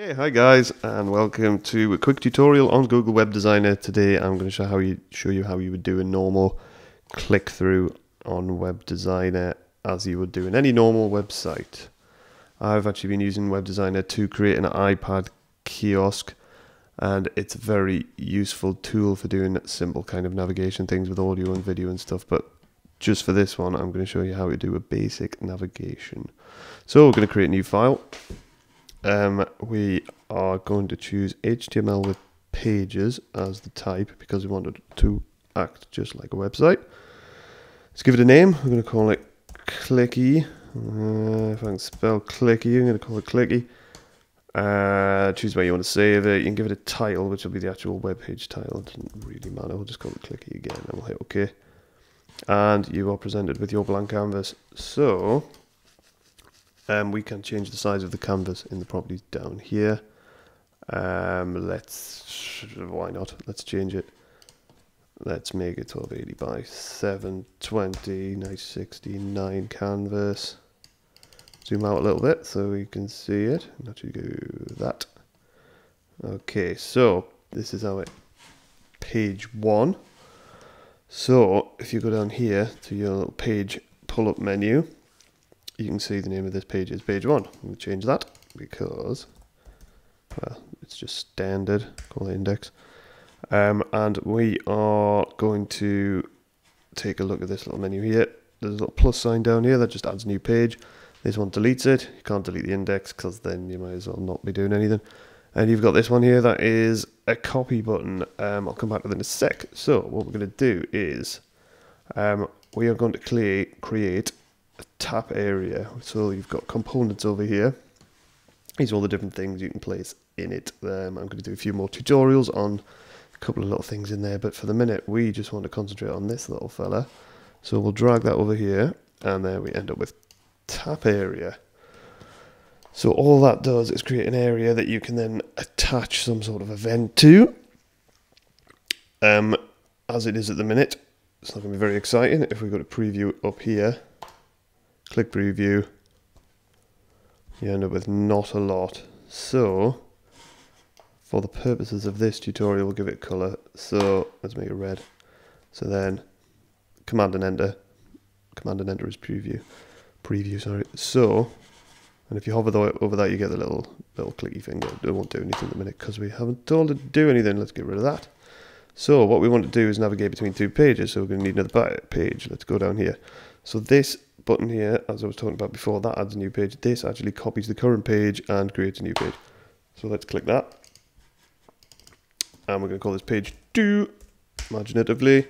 Okay, hi guys, and welcome to a quick tutorial on Google Web Designer. Today I'm going to show how you show you how you would do a normal click through on Web Designer as you would do in any normal website. I've actually been using Web Designer to create an iPad kiosk, and it's a very useful tool for doing simple kind of navigation things with audio and video and stuff. But just for this one, I'm going to show you how to do a basic navigation. So we're going to create a new file um, we are going to choose HTML with pages as the type because we want it to act just like a website. Let's give it a name. We're going to call it Clicky. Uh, if I can spell Clicky, I'm going to call it Clicky. Uh, choose where you want to save it. You can give it a title, which will be the actual web page title. It doesn't really matter. We'll just call it Clicky again, and we'll hit OK. And you are presented with your blank canvas. So um, we can change the size of the canvas in the properties down here. Um, let's, why not? Let's change it. Let's make it 1280 by 720, nice 69 canvas. Zoom out a little bit so we can see it. Not to go that. Okay, so this is our page one. So if you go down here to your little page pull-up menu, you can see the name of this page is page one. We'll change that because, well, it's just standard, call it index. Um, and we are going to take a look at this little menu here. There's a little plus sign down here that just adds a new page. This one deletes it. You can't delete the index because then you might as well not be doing anything. And you've got this one here that is a copy button. Um, I'll come back to that in a sec. So what we're going to do is um, we are going to create tap area. So you've got components over here. These are all the different things you can place in it. Um, I'm going to do a few more tutorials on a couple of little things in there, but for the minute we just want to concentrate on this little fella. So we'll drag that over here, and there we end up with tap area. So all that does is create an area that you can then attach some sort of event to. Um, as it is at the minute, it's not going to be very exciting. If we go to preview up here, click preview, you end up with not a lot. So, for the purposes of this tutorial, we'll give it color. So, let's make it red. So then, command and enter. Command and enter is preview. Preview, sorry. So, and if you hover over that, you get the little little clicky finger. It won't do anything in the minute because we haven't told it to do anything. Let's get rid of that. So what we want to do is navigate between two pages. So we're going to need another page. Let's go down here. So this button here, as I was talking about before, that adds a new page. This actually copies the current page and creates a new page. So let's click that. And we're going to call this page 2, imaginatively.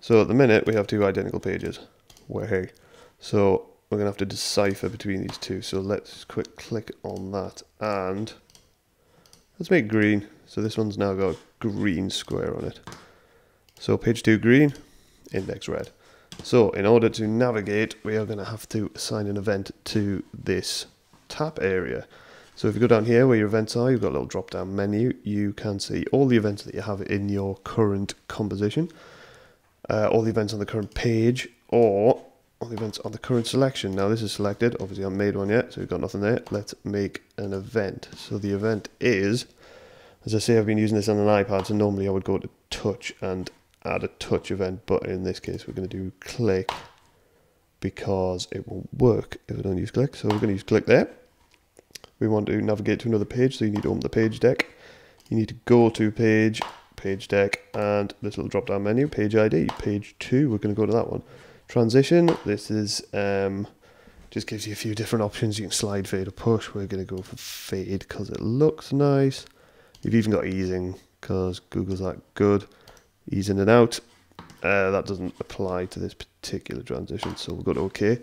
So at the minute, we have two identical pages. Way. So we're going to have to decipher between these two. So let's quick click on that. And let's make green. So this one's now got a green square on it. So page 2 green, index red. So in order to navigate, we are going to have to assign an event to this tap area. So if you go down here where your events are, you've got a little drop down menu. You can see all the events that you have in your current composition, uh, all the events on the current page, or all the events on the current selection. Now this is selected, obviously I haven't made one yet, so we've got nothing there. Let's make an event. So the event is, as I say, I've been using this on an iPad, so normally I would go to touch and add a touch event, but in this case we're going to do click because it won't work if I don't use click. So we're going to use click there. We want to navigate to another page, so you need to open the page deck. You need to go to page, page deck, and this little drop down menu, page ID, page two. We're going to go to that one. Transition, this is um, just gives you a few different options. You can slide, fade, or push. We're going to go for fade because it looks nice. You've even got easing because Google's that good ease in and out. Uh, that doesn't apply to this particular transition, so we'll go to OK.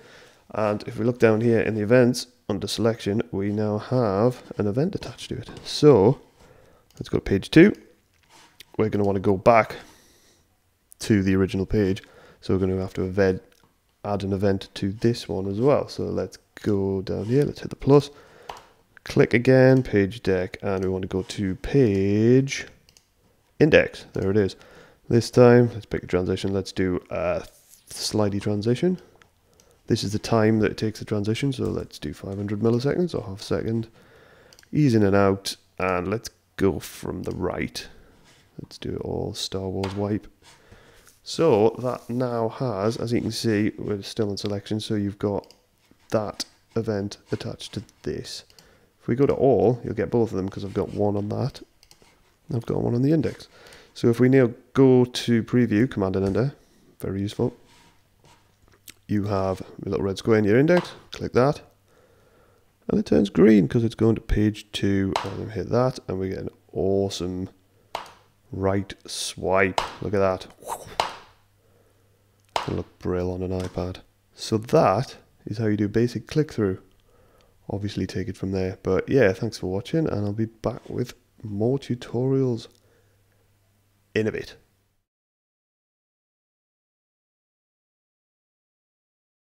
And if we look down here in the events, under selection, we now have an event attached to it. So let's go to page two. We're going to want to go back to the original page. So we're going to have to event, add an event to this one as well. So let's go down here. Let's hit the plus. Click again, page deck, and we want to go to page index. There it is. This time, let's pick a transition. Let's do a slidey transition. This is the time that it takes the transition, so let's do 500 milliseconds or half a second. Ease in and out, And let's go from the right. Let's do all Star Wars wipe. So that now has, as you can see, we're still in selection, so you've got that event attached to this. If we go to all, you'll get both of them because I've got one on that. I've got one on the index. So if we now go to preview, command and enter, very useful. You have a little red square in your index, click that, and it turns green because it's going to page two, and hit that, and we get an awesome right swipe. Look at that. Look brill on an iPad. So that is how you do basic click through. Obviously take it from there. But yeah, thanks for watching and I'll be back with more tutorials in a bit.